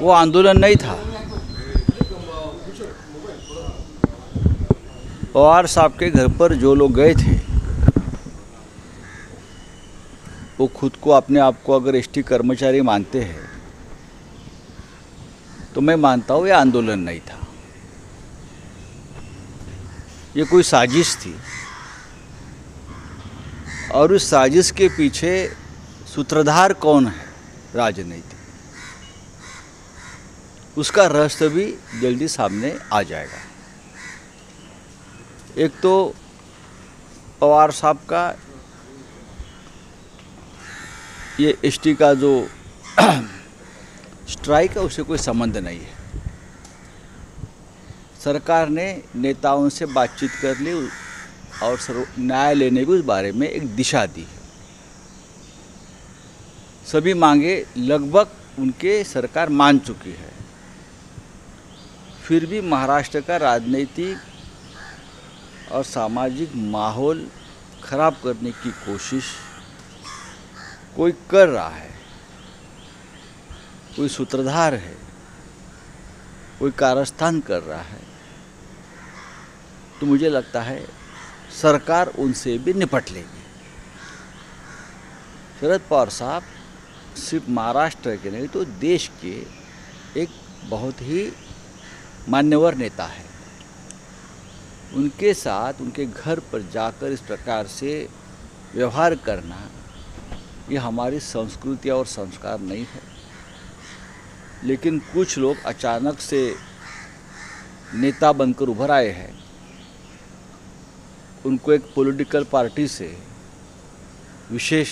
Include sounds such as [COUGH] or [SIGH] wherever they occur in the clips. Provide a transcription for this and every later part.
वो आंदोलन नहीं था। पवार साहब के घर पर जो लोग गए थे, वो खुद को अपने आप को अगर एसटी कर्मचारी मानते हैं तो मैं मानता हूँ ये आंदोलन नहीं था। ये कोई साजिश थी। और उस साजिश के पीछे सूत्रधार कौन है? राजनीति। उसका रहस्य भी जल्दी सामने आ जाएगा। एक तो पवार साहब का ये एसटी का जो [CLEARS THROAT] स्ट्राइक है उससे कोई संबंध नहीं है। सरकार ने नेताओं से बातचीत कर ली और सर्व न्यायालय ने भी उस बारे में एक दिशा दी। सभी मांगे लगभग उनके सरकार मान चुकी है। फिर भी महाराष्ट्र का राजनीतिक और सामाजिक माहौल खराब करने की कोशिश कोई कर रहा है, कोई सूत्रधार है, कोई कारस्थान कर रहा है तो मुझे लगता है सरकार उनसे भी निपट लेगी। शरद पवार साहब सिर्फ़ महाराष्ट्र के नहीं तो देश के एक बहुत ही मान्यवर नेता है। उनके साथ, उनके घर पर जाकर इस प्रकार से व्यवहार करना, ये हमारी संस्कृति और संस्कार नहीं है। लेकिन कुछ लोग अचानक से नेता बनकर उभर आए हैं। उनको एक पॉलिटिकल पार्टी से विशेष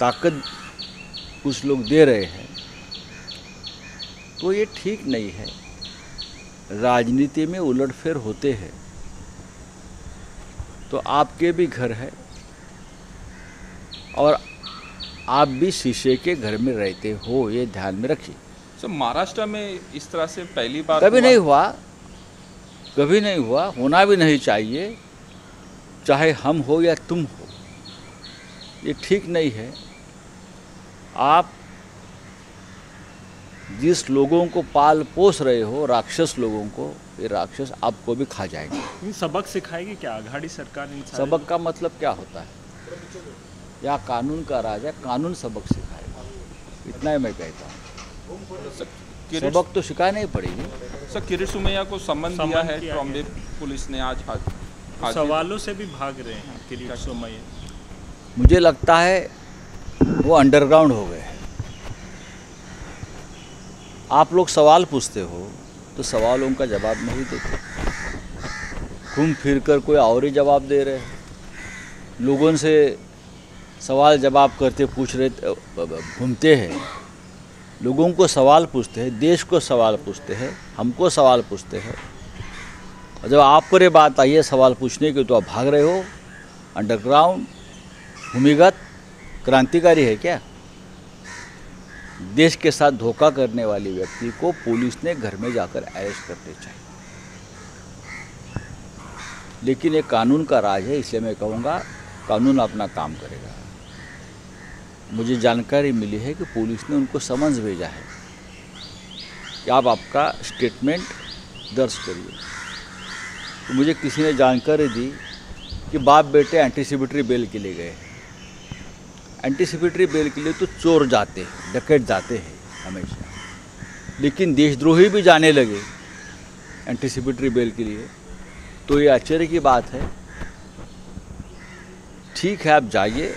ताकत कुछ लोग दे रहे हैं। तो ये ठीक नहीं है। राजनीति में उलटफेर होते हैं। तो आपके भी घर है और आप भी शीशे के घर में रहते हो ये ध्यान में रखिए। सर महाराष्ट्र में इस तरह से पहली बार कभी नहीं हुआ कभी नहीं हुआ होना भी नहीं चाहिए चाहे हम हो या तुम हो ये ठीक नहीं है। आप जिस लोगों को पाल पोस रहे हो राक्षस लोगों को ये राक्षस आपको भी खा जाएँगे। सबक सिखाएगी क्या? आघाड़ी सरकार सबक का मतलब क्या होता है? या कानून का राज है कानून सबक सिखाएगा। इतना ही मैं कहता हूँ। सबक तो सिखाना ही पड़ेगी। सर किरीट सुमैया को सम्मन सम्मन दिया है बॉम्बे पुलिस ने आज आज- सवालों से भी भाग रहे हैं किरीट सोमैया। मुझे लगता है वो अंडरग्राउंड हो गए। हैं आप लोग सवाल पूछते हो तो सवालों का जवाब नहीं देते घूम फिर कर कोई और ही जवाब दे रहे हैं। लोगों से सवाल जवाब करते, पूछ रहे घूमते हैं। लोगों को सवाल पूछते हैं, देश को सवाल पूछते हैं, हमको सवाल पूछते हैं। और जब आप पर बात आई है सवाल पूछने की तो आप भाग रहे हो। अंडरग्राउंड, भूमिगत, क्रांतिकारी है क्या? देश के साथ धोखा करने वाले व्यक्ति को पुलिस ने घर में जाकर अरेस्ट करते चाहिए। लेकिन ये कानून का राज है, इसलिए मैं कहूँगा, कानून अपना काम करेगा। मुझे जानकारी मिली है कि पुलिस ने उनको समन्स भेजा है कि आप आपका स्टेटमेंट दर्ज करिए। तो मुझे किसी ने जानकारी दी कि बाप बेटे एंटीसिपेटरी बेल के लिए गए हैं। एंटीसिपेटरी बेल के लिए तो चोर जाते हैं, डकैत जाते हैं हमेशा। लेकिन देशद्रोही भी जाने लगे एंटीसिपेटरी बेल के लिए। तो ये आश्चर्य की बात है। ठीक है, आप जाइए,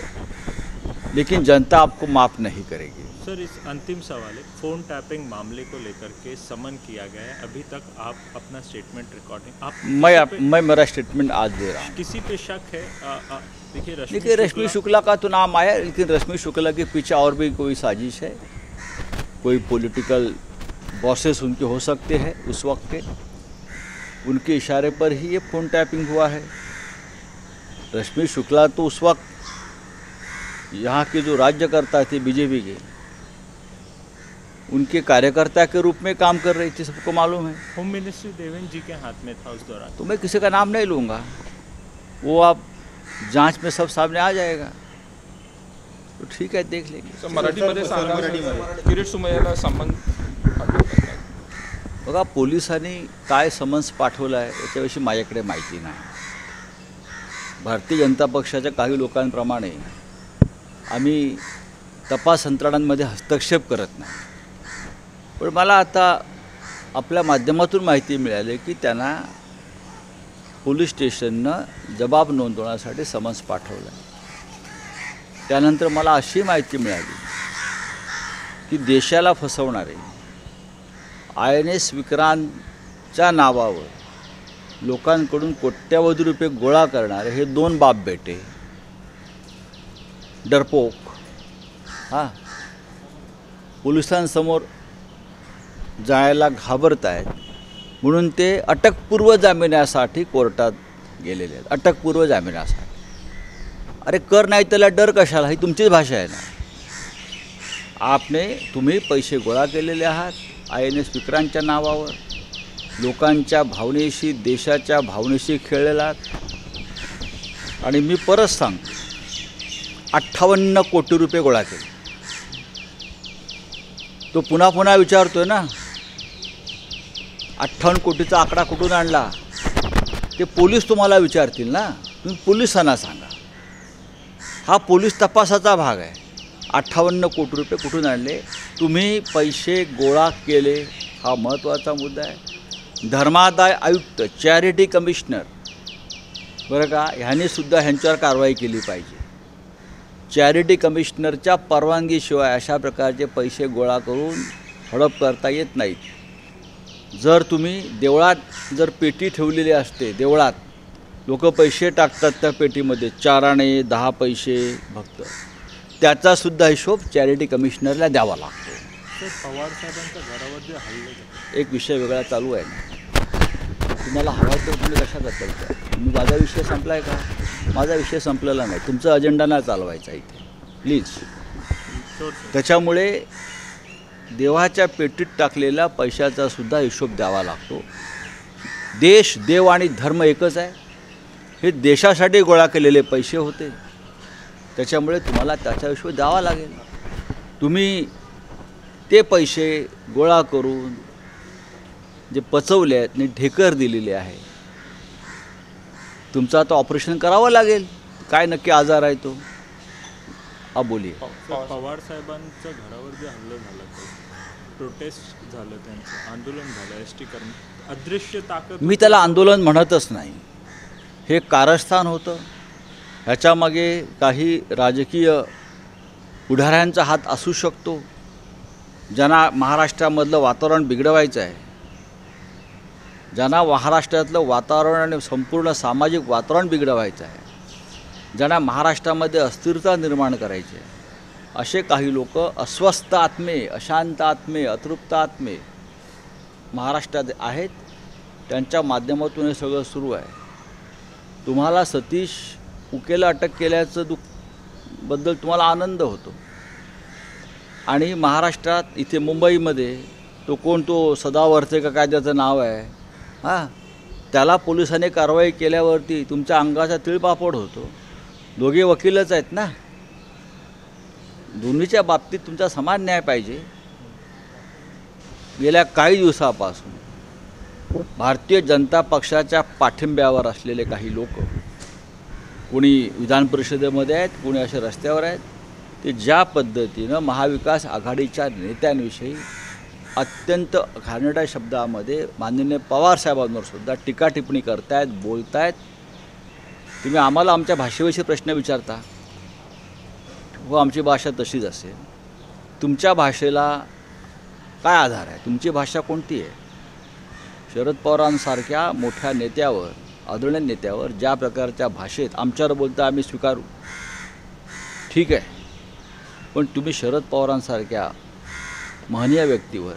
लेकिन जनता आपको माफ़ नहीं करेगी। सर इस अंतिम सवाल है। फ़ोन टैपिंग मामले को लेकर के समन किया गया है। अभी तक आप अपना स्टेटमेंट रिकॉर्डिंग आप मैं आप मैं मेरा स्टेटमेंट आज दे रहा हूँ। किसी पे शक है? देखिए रश्मि देखिए रश्मि शुक्ला- शुक्ला का तो नाम आया लेकिन रश्मि शुक्ला के पीछे और भी कोई साजिश है? कोई पॉलिटिकल बॉसेस उनके हो सकते हैं उस वक्त के उनके इशारे पर ही ये फ़ोन टैपिंग हुआ है। रश्मि शुक्ला तो उस वक्त यहाँ के जो राज्यकर्ता थे बीजेपी के उनके कार्यकर्ता के रूप में काम कर रही थी सबको मालूम है। होम मिनिस्ट्री देवेंद्र जी के हाथ में था उस दौरान। तो मैं किसी का नाम नहीं लूँगा। वो आप जाँच में सब सामने आ जाएगा। तो ठीक आहे देख लेंगे। मराठीमध्ये सांगा किरीट सुमय्याला संबंध का? बघा पोलिसांनी काय समन्स पाठवलं आहे याच्याविषयी माझ्याकडे माहिती नाही. भारतीय जनता पक्षाच्या काही लोकांप्रमाणे आम्ही तपास यंत्रणांमध्ये हस्तक्षेप करत नाही. पण मला आता आपल्या माध्यमातून माहिती मिळाली की त्यांना पोलीस स्टेशननं जबाब नोंदवण्यासाठी समन्स पाठवला. आहे त्यानंतर मला अशी माहिती मिळाली की देशाला फसवणारे आय एन एस विक्रांतच्या नावावर लोकांकडून कोट्यावधी रुपये गोळा करणारे हे दोन बाप बेटे डरपोक हां पोलिसांसमोर जायला घाबरत आहेत म्हणून ते अटकपूर्व जामिनासाठी कोर्टात गेलेले आहेत. अटकपूर्व जामिनासाठी. अरे कर नाही त्याला डर कशाला? ही तुमचीच भाषा आहे ना. आपने तुम्ही पैसे गोळा केलेले आहात आय एन एस विक्रांतच्या नावावर. लोकांच्या भावनेशी देशाच्या भावनेशी खेळलेला आहात. आणि मी परत सांगतो अठ्ठावन्न कोटी रुपये गोळा केले. तो पुन्हा पुन्हा विचारतोय ना अठ्ठावन्न कोटीचा आकडा कुठून आणला? ते पोलीस तुम्हाला विचारतील ना. तुम्ही पोलिसांना सांगा. हा पोलीस तपासाचा भाग आहे. अठ्ठावन्न कोटी रुपये कुठून आणले? तुम्ही पैसे गोळा केले. हा महत्त्वाचा मुद्दा आहे. धर्मादाय आयुक्त चॅरिटी कमिशनर. बरं का? ह्यानेसुद्धा ह्यांच्यावर कारवाई केली पाहिजे. चॅरिटी कमिशनरच्या परवानगीशिवाय अशा प्रकारचे पैसे गोळा करून हडप करता येत नाहीत. जर तुम्ही देवळात जर पेटी ठेवलेली असते देवळात लोक पैसे टाकतात त्या पेटीमध्ये चाराणे दहा पैसे भक्त त्याचासुद्धा हिशोब चॅरिटी कमिशनरला द्यावा लागतो. घरावर जे हल्ले झाले. एक विषय वेगळा चालू आहे. ना तुम्हाला हवा तर तुम्ही कशा करता मी माझा विषय संपला आहे का? माझा विषय संपलेला नाही. तुमचा अजेंडा नाही चालवायचा इथे. प्लीज त्याच्यामुळे देवाच्या पेटीत टाकलेल्या पैशाचा सुद्धा हिशोब द्यावा लागतो. देश देव आणि धर्म एकच आहे. हे देशासाठी गोळा केलेले पैसे होते. त्याच्यामुळे तुम्हाला त्याचा हिशोब द्यावा लागेल. तुम्ही ते पैसे गोळा करून जे पचवले आहेत आणि ढेकर दिलेले आहे. तुमचं आता ऑपरेशन करावं लागेल. काय नक्की आजार आहे तो? हा बोलिये सर पवार साहेबांच्या घरावर जे हल्लं झालं प्रोटेस्ट झालं त्यांचं आंदोलन झालं एस टी कर्म अदृश्य ताकद मी त्याला आंदोलन म्हणतच नाही. हे कारस्थान होतं. ह्याच्यामागे काही राजकीय पुढाऱ्यांचा हात असू शकतो. ज्यांना महाराष्ट्रामधलं वातावरण बिघडवायचं आहे. ज्यांना महाराष्ट्रातलं वातावरण आणि संपूर्ण सामाजिक वातावरण बिघडवायचं आहे. ज्यांना महाराष्ट्रामध्ये अस्थिरता निर्माण करायची आहे. असे काही लोक अस्वस्थ आत्मे अशांत आत्मे अतृप्त आत्मे महाराष्ट्रात आहेत. त्यांच्या माध्यमातून हे सगळं सुरू आहे. तुम्हाला सतीश उकेला अटक केल्याचं दुःखबद्दल तुम्हाला आनंद होतो. आणि महाराष्ट्रात इथे मुंबईमध्ये तो कोण तो सदावर्ते का काय त्याचं नाव आहे हां त्याला पोलिसांनी कारवाई केल्यावरती तुमच्या अंगाचा तिळपापड होतो. दोघे वकीलच आहेत ना. दोन्हीच्या बाबतीत तुमचा समान न्याय पाहिजे. गेल्या काही दिवसापासून भारतीय जनता पक्षाच्या पाठिंब्यावर असलेले काही लोक कोणी विधान परिषदेमध्ये आहेत कोणी असे रस्त्यावर आहेत ते ज्या पद्धतीनं महाविकास आघाडीच्या नेत्यांविषयी अत्यंत घाणेरड्या शब्दामध्ये माननीय पवारसाहेबांवर सुद्धा टीका टिप्पणी करतायत बोलतायत तुम्ही आम्हाला आमच्या भाषेविषयी प्रश्न विचारता व आमची भाषा तशीच असेल. तुमच्या भाषेला काय आधार आहे? तुमची भाषा कोणती आहे? शरद पवारांसारख्या मोठ्या नेत्यावर आदरणीय नेत्यावर ज्या प्रकारच्या भाषेत आमच्यावर बोलता आम्ही स्वीकारू. ठीक आहे. पण तुम्ही शरद पवारांसारख्या महनीय व्यक्तीवर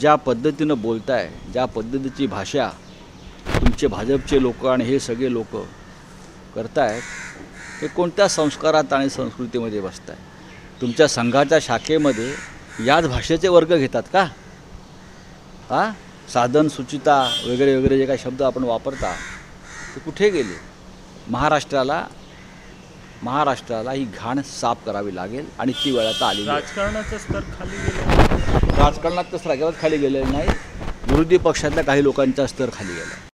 ज्या पद्धतीनं बोलताय ज्या पद्धतीची भाषा तुमचे भाजपचे लोक आणि हे सगळे लोक करतायत हे कोणत्या संस्कारात आणि संस्कृतीमध्ये बसत आहे तुमच्या संघाच्या शाखेमध्ये याच भाषेचे वर्ग घेतात का? हां? साधन सुचिता वगैरे वगैरे जे काही शब्द आपण वापरता ते कुठे गेले? महाराष्ट्राला महाराष्ट्राला ही घाण साफ करावी लागेल आणि ती वेळ आता आहे. राजकारणाचं स्तर खाली गेलं. राजकारणात तर सगळ्यात खाली गेलेलं नाही विरोधी पक्षातल्या काही लोकांचा स्तर खाली गेला.